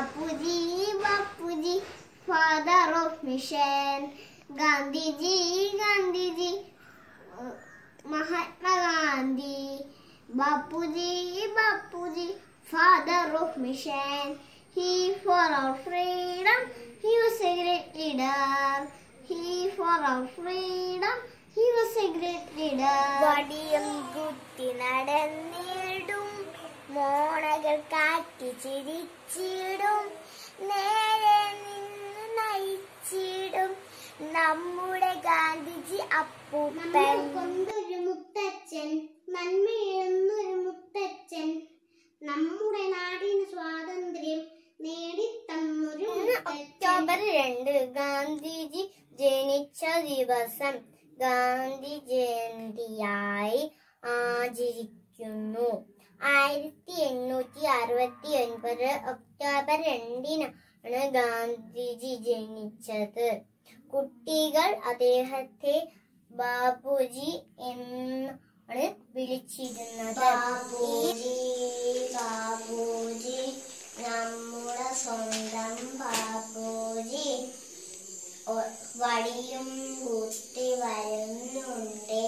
Bapuji Bapuji. Father of nation Gandhiji Gandhiji. Mahatma Gandhi Bapuji Bapuji. Father of nation he for our freedom he was a great leader he for our freedom he was a great leader വടിയും കുത്തി നടന്നിടും. മോണകൾ കാറ്റി ചിരിച്ചിടും. നേരെ നിന്ന് നയിച്ചിടും. നമ്മുടെ ഗാന്ധിജി അപ്പൂപ്പൻ. കൊണ്ടൊരു മുത്തച്ഛൻ നന്മയെന്നൊരു മുത്തച്ഛൻ നമ്മുടെ നാടിന് സ്വാതന്ത്ര്യം നേടിത്തന്നൊരു ഒക്ടോബർ രണ്ട് ഗാന്ധിജി ജനിച്ച ദിവസം. ഗാന്ധി ജയന്തിയായി ആചരിക്കുന്നു. ആയിരത്തി എണ്ണൂറ്റി അറുപത്തി ഒൻപത് ഒക്ടോബർ രണ്ടിനാണ് ഗാന്ധിജി ജനിച്ചത്. കുട്ടികൾ അദ്ദേഹത്തെ ബാബുജി എന്നാണ് വിളിച്ചിരുന്നത്. ബാബുജി ബാബുജി നമ്മുടെ സ്വന്തം ബാബുജി ഒ- വടിയും കുത്തി വരുന്നുണ്ട്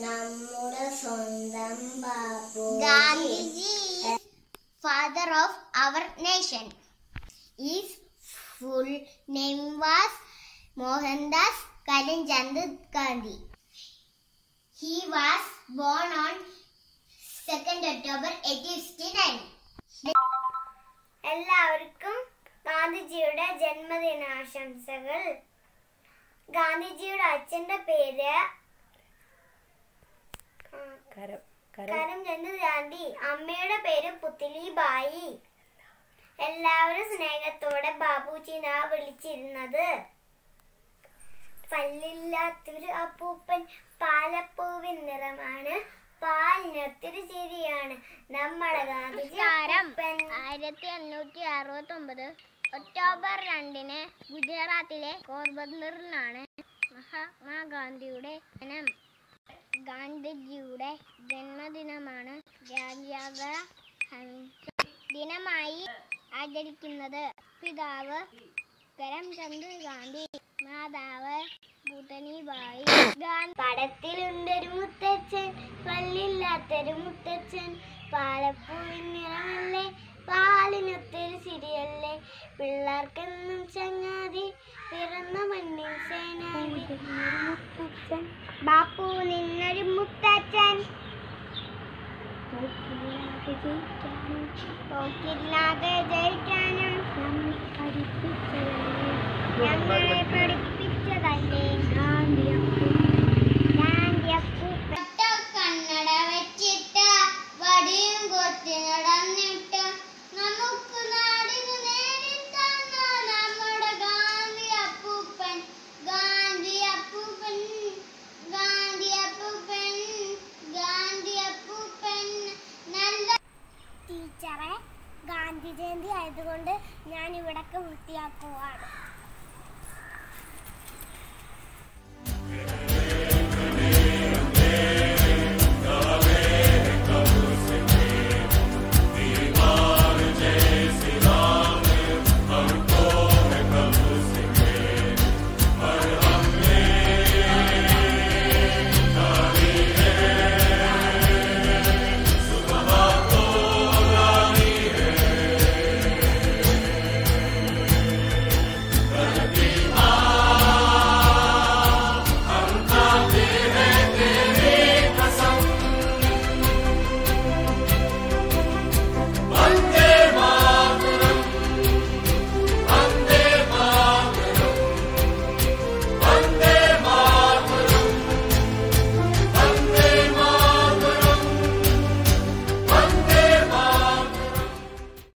നമ്മുടെ സ്വന്തം Bapu Gandhiji father of our nation. His full name was Mohandas he was born on second October eighteen sixty nine എല്ലാവർക്കും ഗാന്ധിജിയുടെ ജന്മദിനാശംസകൾ. ഗാന്ധിജിയുടെ അച്ഛന്റെ പേര് കരം കരം രണ്ട് ഗാന്ധി അമ്മയുടെ പേര് പുത്തിലി ബായി എല്ലാവരും സ്നേഹത്തോടെ ബാബുജി നാ വിളിച്ചിരുന്നത്. പല്ലില്ലാത്തൊരു അപ്പൂപ്പൻ പാലപ്പൂവിൻ നിറമാണ്. പാലിനൊത്തിരി ചിരിയാണ്. നമ്മുടെ ആയിരത്തി എണ്ണൂറ്റി അറുപത്തി ഒമ്പത് ഒക്ടോബർ രണ്ടിന് ഗുജറാത്തിലെ പോർബന്ദറിലാണ് മഹാത്മാഗാന്ധിയുടെ ജനം. ഗാന്ധിജിയുടെ ജന്മദിനമാണ് അഹിംസ ദിനമായി ആചരിക്കുന്നത്. പിതാവ് കരംചന്ദ് ഗാന്ധി മാതാവ് ഭൂതനിബായി പടത്തിലുണ്ടൊരു മുത്തച്ഛൻ പല്ലില്ലാത്തൊരു മുത്തച്ഛൻ. പാലപ്പൂവിൻ നിറമല്ലേ പാലിനൊത്തൊരു ചിരിയല്ലേ. പിള്ളേർക്കെന്നും ചങ്ങാതി പിറന്ന മണ്ണിൻ സേനാനി ബാപ്പു നിന്നൊരു മുത്തച്ഛൻ. പോക്കില്ലാതെ ജയിക്കാനും. പഠിപ്പിച്ചതല്ലേ ടീച്ചറെ ഗാന്ധി ജയന്തി ആയതുകൊണ്ട് ഞാൻ ഇവിടൊക്കെ വൃത്തിയാക്കുവാണ്.